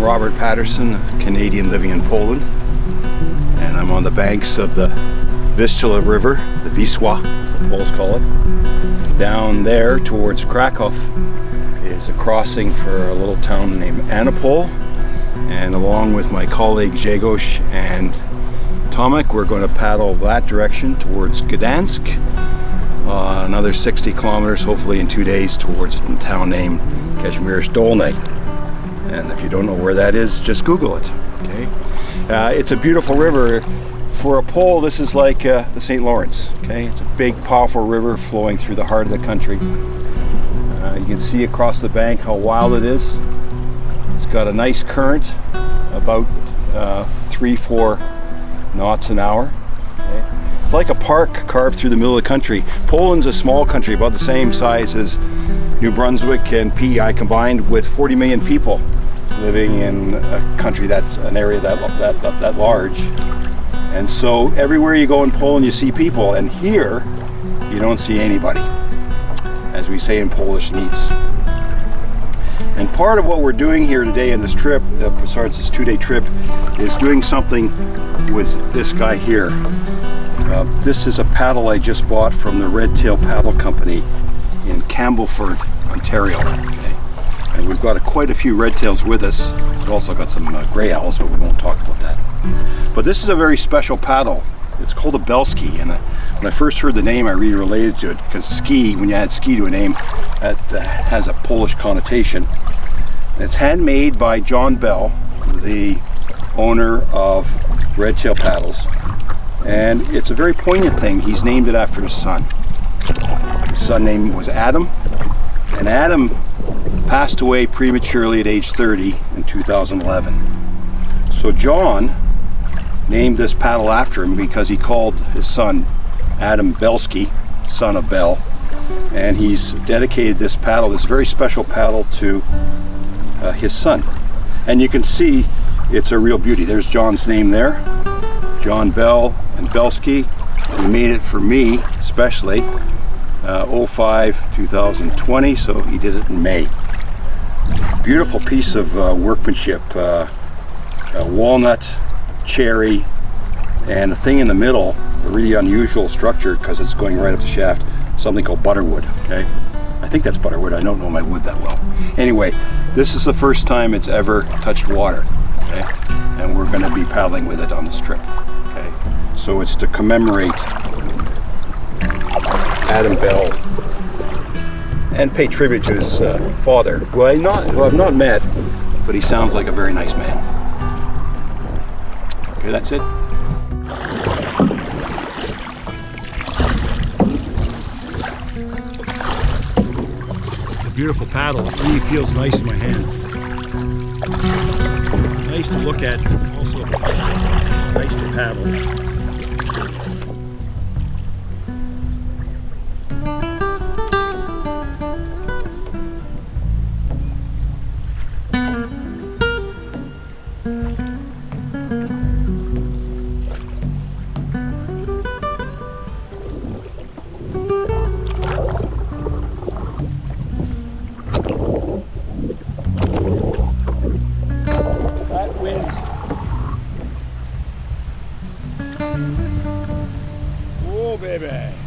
I'm Robert Patterson, a Canadian living in Poland, and I'm on the banks of the Vistula River, the Wisła, as the Poles call it. Down there towards Krakow is a crossing for a little town named Annopol, and along with my colleague Grzegorz and Tomek, we're going to paddle that direction towards Gdansk, uh, another 60 kilometers, hopefully in two days, towards a town named Kazimierz Dolny. And if you don't know where that is, just Google it. Okay, uh, it's a beautiful river. For a pole, this is like uh, the St. Lawrence. Okay, it's a big, powerful river flowing through the heart of the country. Uh, you can see across the bank how wild it is. It's got a nice current, about uh, three, four knots an hour. Okay. It's like a park carved through the middle of the country. Poland's a small country, about the same size as New Brunswick and PEI combined, with 40 million people living in a country that's an area that, that, that, that large. And so everywhere you go in Poland, you see people, and here you don't see anybody, as we say in Polish, nic. And part of what we're doing here today in this trip, uh, besides this two-day trip, is doing something with this guy here. Uh, this is a paddle I just bought from the Red Tail Paddle Company in Campbellford, Ontario. Okay. And we've got a, quite a few red tails with us. We've also got some uh, gray owls, but we won't talk about that. But this is a very special paddle. It's called a Bellski, and uh, when I first heard the name, I really related to it because ski, when you add ski to a name, that uh, has a Polish connotation. And it's handmade by John Bell, the owner of Red Tail Paddles, and it's a very poignant thing. He's named it after his son. His son name was Adam, and Adam passed away prematurely at age 30 in 2011. So John named this paddle after him because he called his son Adam Bellski, son of Bell, and he's dedicated this paddle, this very special paddle, to uh, his son. And you can see it's a real beauty. There's John's name there, John Bell and Bellski. He made it for me, especially, uh, 05 2020, so he did it in May. Beautiful piece of uh, workmanship, uh, walnut, cherry, and the thing in the middle, a really unusual structure because it's going right up the shaft, something called butterwood, okay? I think that's butterwood, I don't know my wood that well. Anyway, this is the first time it's ever touched water, okay? And we're gonna be paddling with it on this trip, okay? So it's to commemorate Adam Bell and pay tribute to his uh, father, who I not who I've not met, but he sounds like a very nice man. Okay, that's it. It's a beautiful paddle. It really feels nice in my hands. Nice to look at, also nice to paddle. baby.